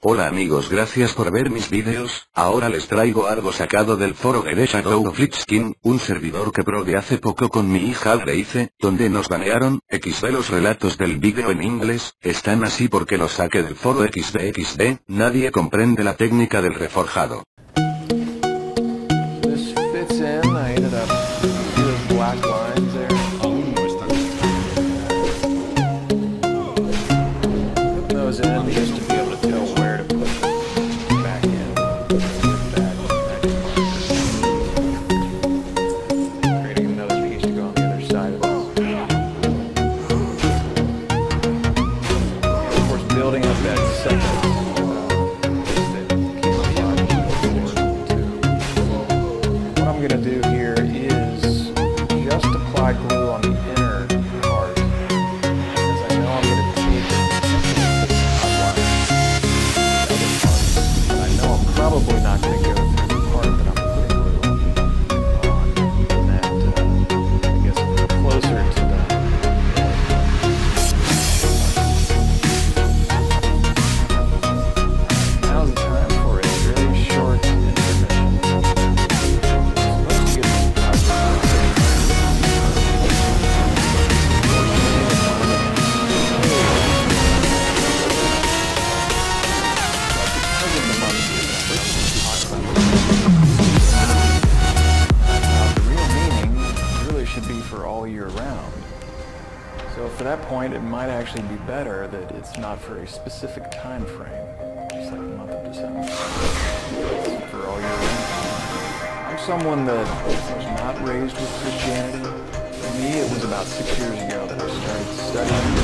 Hola amigos gracias por ver mis vídeos, ahora les traigo algo sacado del foro de Shadow of un servidor que probé hace poco con mi hija le donde nos banearon, xd los relatos del vídeo en inglés, están así porque los saqué del foro xdxd, nadie comprende la técnica del reforjado. might actually be better that it's not for a specific time frame, just like the month of December. It's for all. I'm someone that was not raised with Christianity. For me, it was about six years ago that I started studying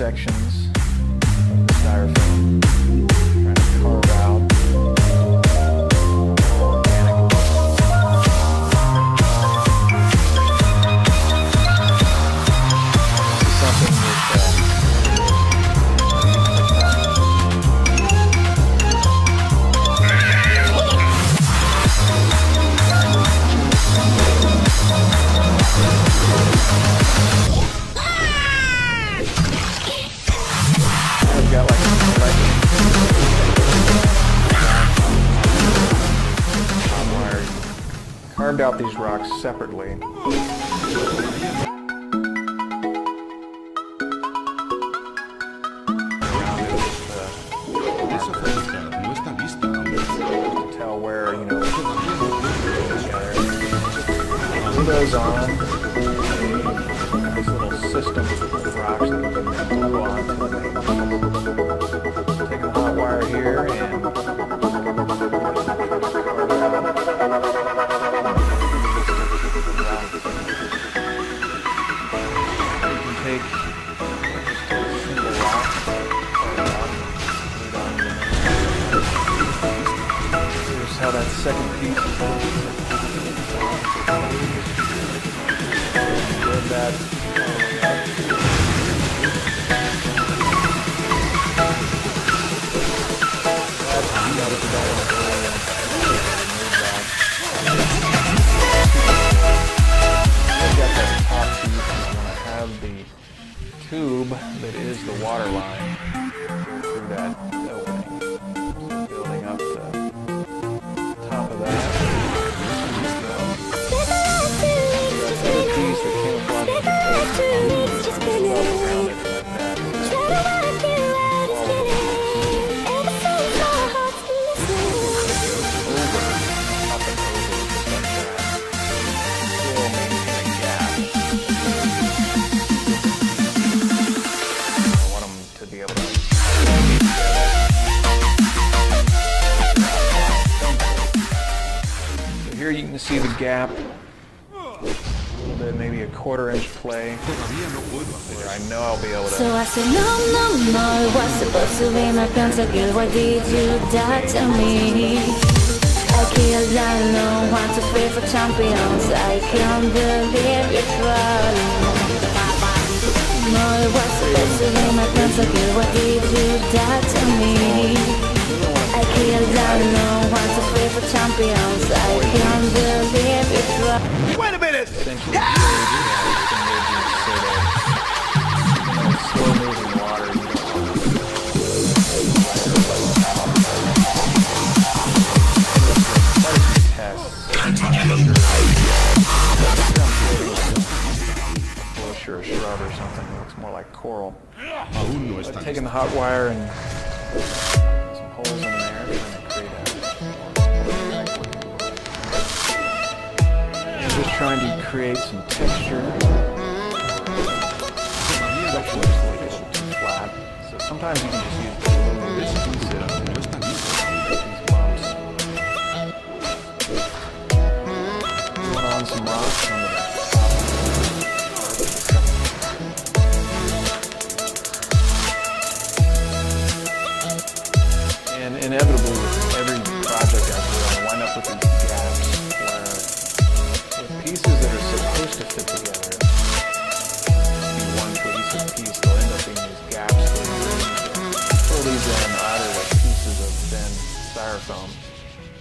section tube that is the water line. gap. A little bit, maybe a quarter inch play. Where I know I'll be able to. So I said, no, no, no, it was supposed to be my concert, girl. Why did you die to me? I killed, I to play for champions. I can't believe it's wrong. No, it was supposed to be my. Why did you die to me? I killed, I to Super Champions. I can't believe it was... Wait a minute! Yeah! you slow-moving water, you a or something. Looks more like coral. Taking the hot wire and some holes in there. trying to create some texture. Mm-hmm. Flat, so sometimes you can just use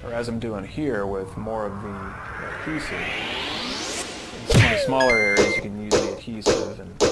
or as I'm doing here with more of the adhesive. In some of the smaller areas you can use the adhesive and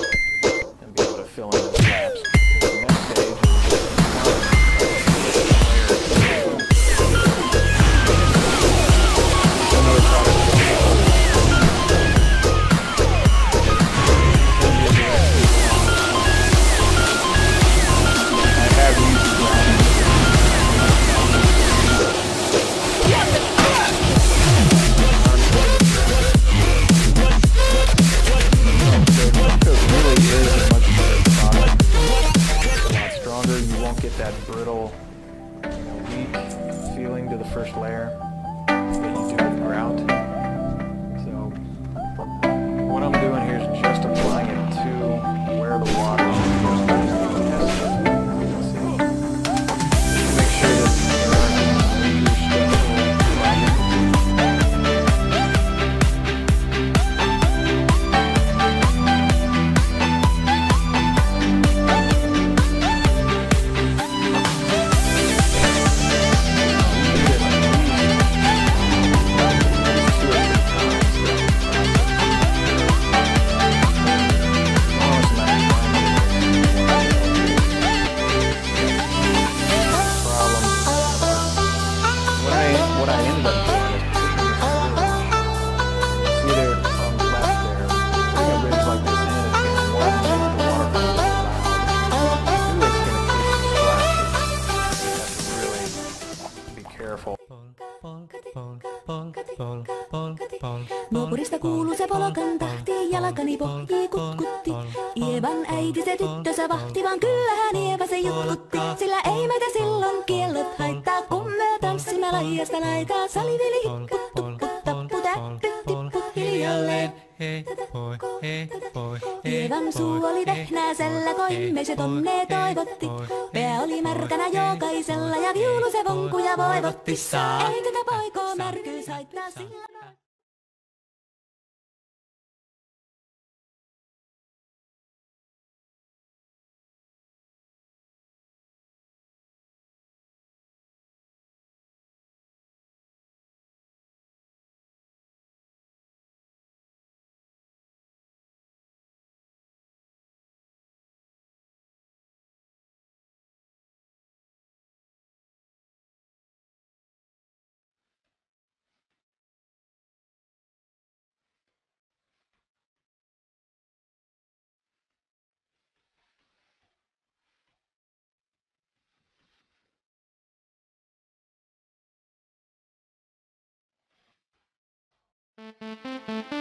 pissaa. tätä poikoo märkyys haittaa sillä. Música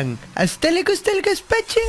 dirán, ¿hasta le?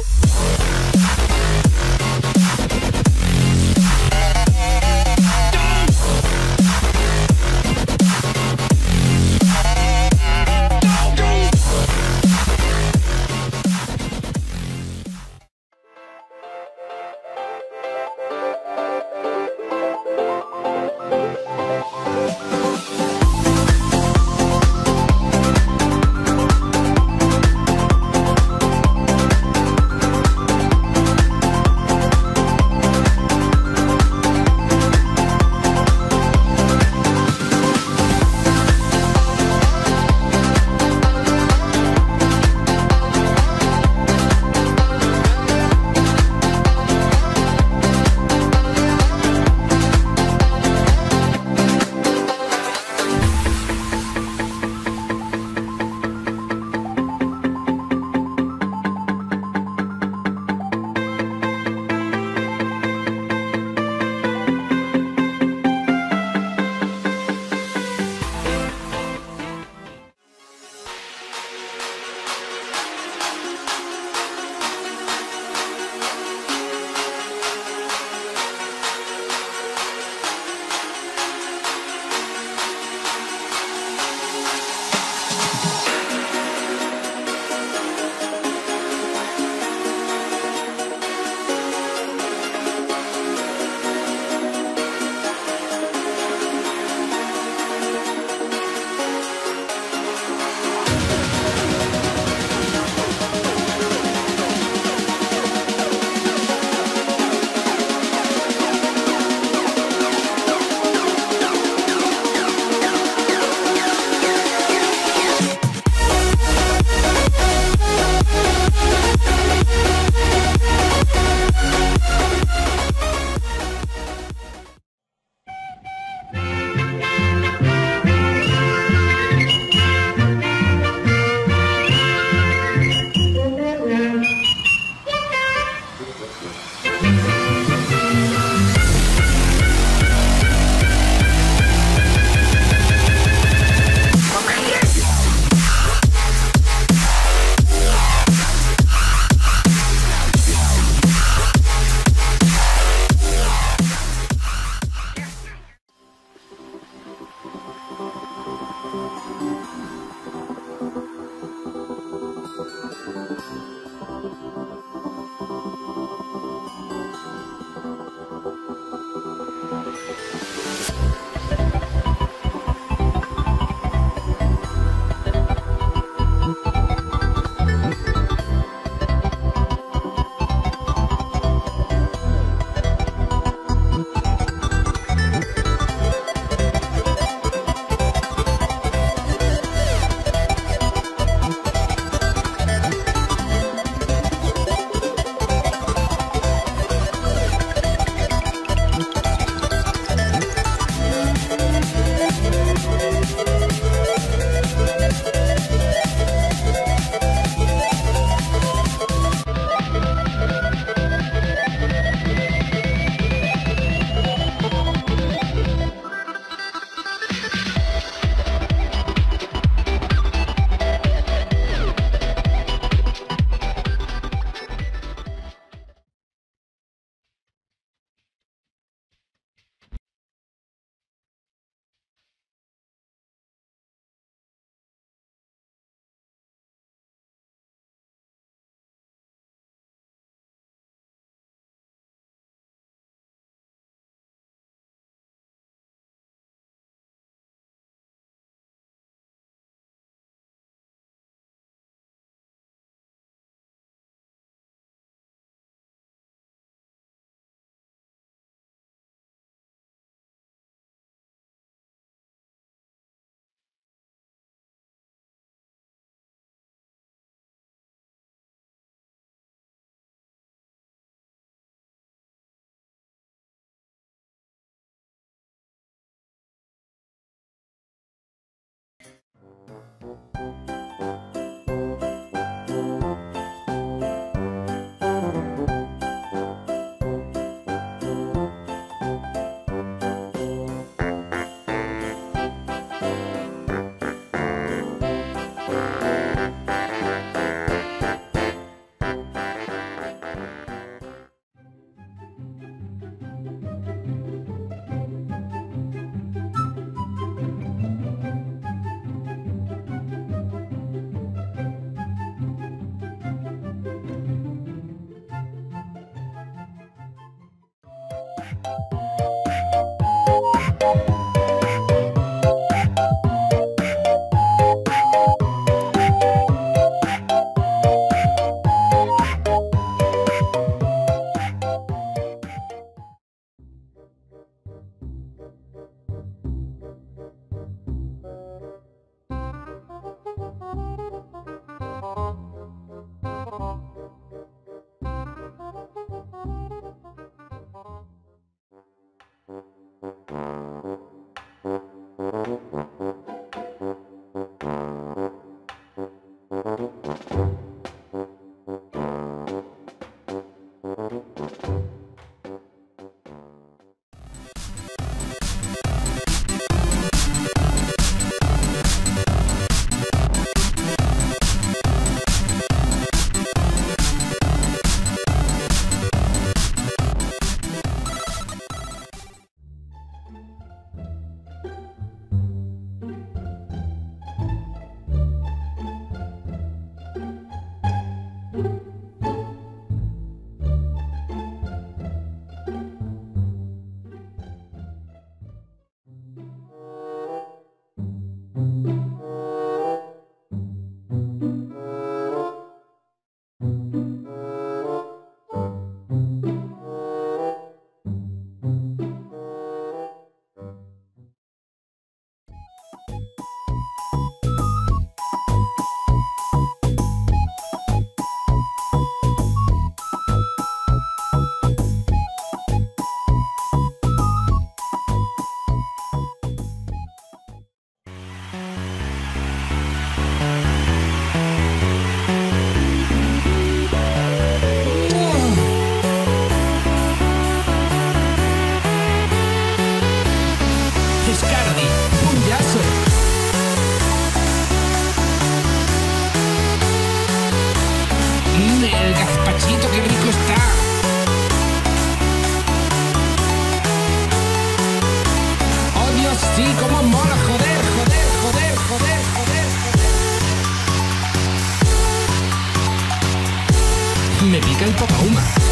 música e tocar uma.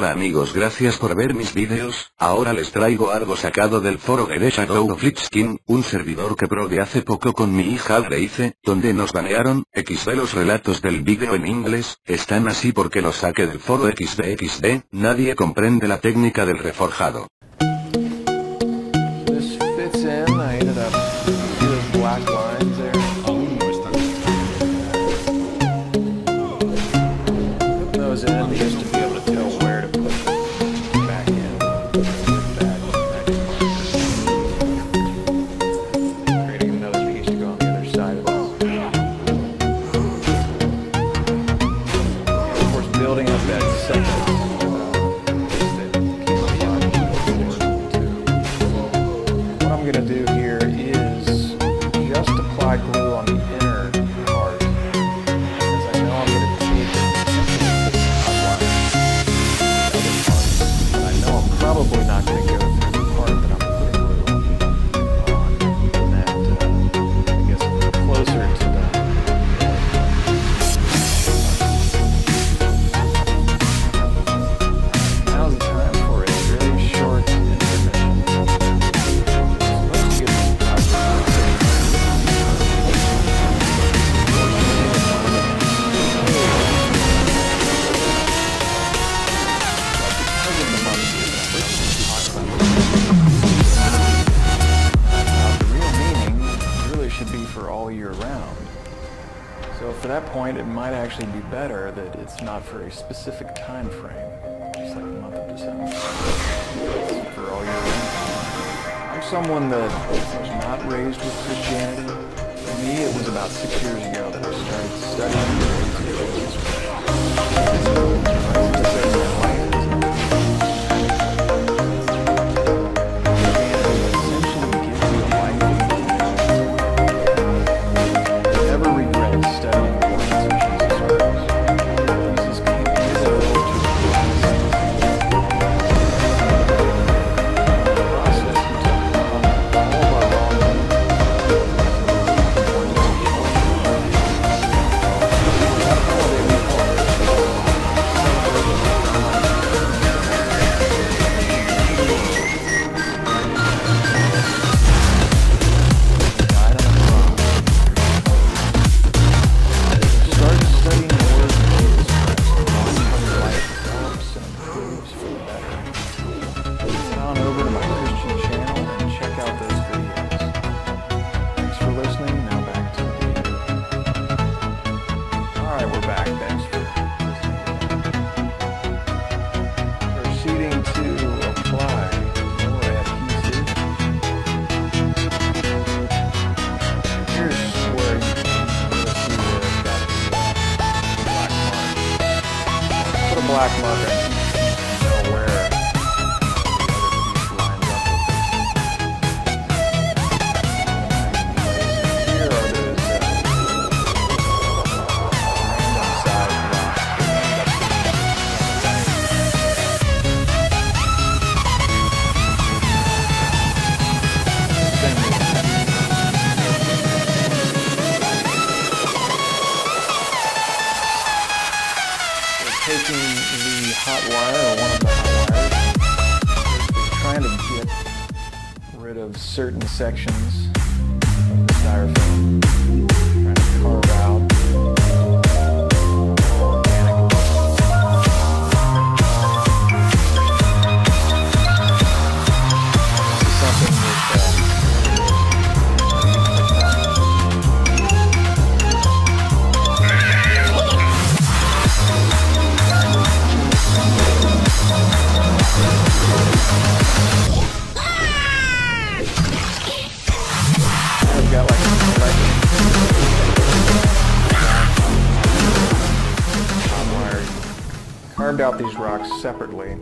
Hola amigos gracias por ver mis vídeos, ahora les traigo algo sacado del foro de The of un servidor que probé hace poco con mi hija Grace, donde nos banearon, XD los relatos del vídeo en inglés, están así porque los saqué del foro XDXD, nadie comprende la técnica del reforjado. Apply glue on not for a specific time frame, just like the month of December. For all round. I'm someone that was not raised with Christianity. For me, it was about six years ago that I started studying certain sections of the styrofoam, separately.